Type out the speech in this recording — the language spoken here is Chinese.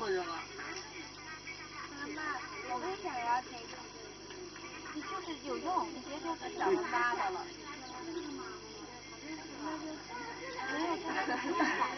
妈呀！妈妈，我也想要这。你就是有用，你别说是找他妈的了。哈哈哈哈哈！